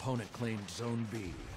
Opponent claimed Zone B.